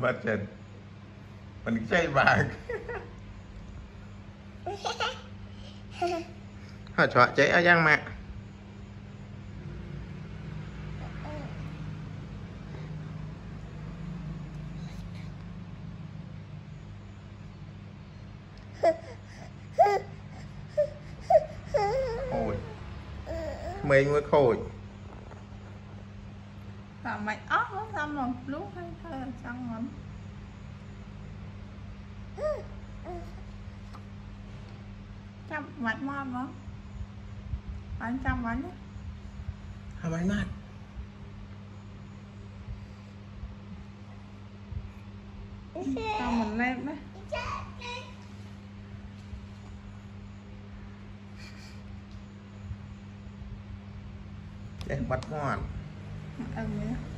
Macet. Mình chơi bạc. Hả chọa cháy ở giang mẹ. Ha. Mình mới khôi តែមិនអស់ហ្នឹងតាមមកលុះហើយធ្វើចង់មិនចាំបាច់មកមកបាញ់ចាំបាញ់ណា hai bánh mát ចាំមិនលេបណា để bắt ngon អឺ